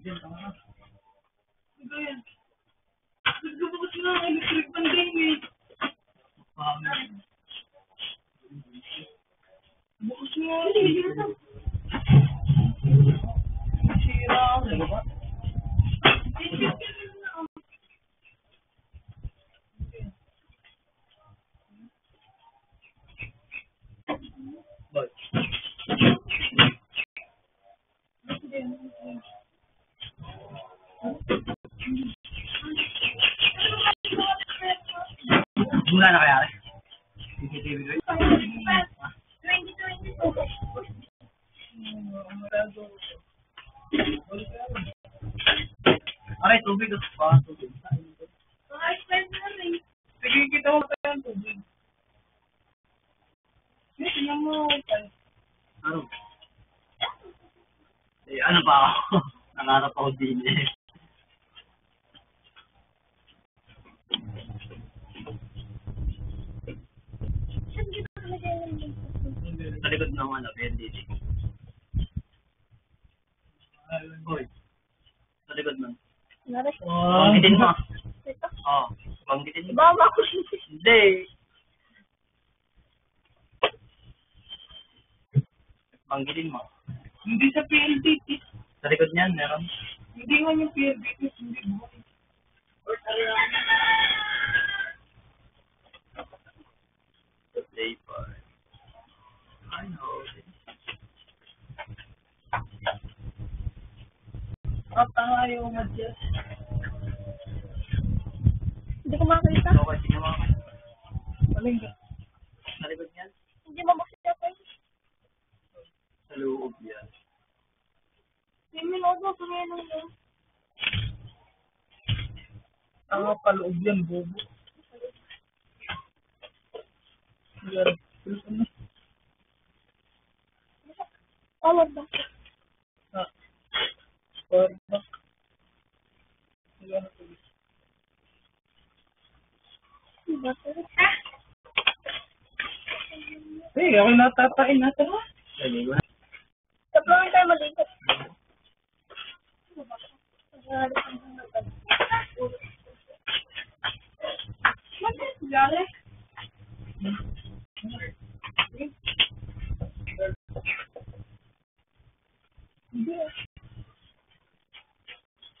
Diyan, tama ka. Ito yan. Naggawa kasi na ang Wala na kaya rin. CCTV ko yun. 2022. Aray, tubig. Ah, tubig. Sige, kita mo pa yan tubig. Sige. Ano? Eh, ano pa ako? Nangarap ako din eh. Sa likod ng ano, PNDT. Hoy. Sa likod ng. Wow. Banggitin mo. Oo. Banggitin mo. Mama ko Hindi. Banggitin mo. Hindi sa PLDT. Sa likod niyan, meron. Hindi nga yung PLDT. Hindi mo. The At ang ayaw mag-just. Hindi ko makakita. Okay, sige mo. Aling ka. Sa likod niyan. Hindi mo makita pa. Sa loob yan. Hindi mo ako tumulong yun. Tanga paloob yan, bobo. Yan. Gusto mo? Power bank. Ah. banyak yang tulis. Hey, eh, ako natatain na ito. Sabi lah. tayo malingkot. Ano?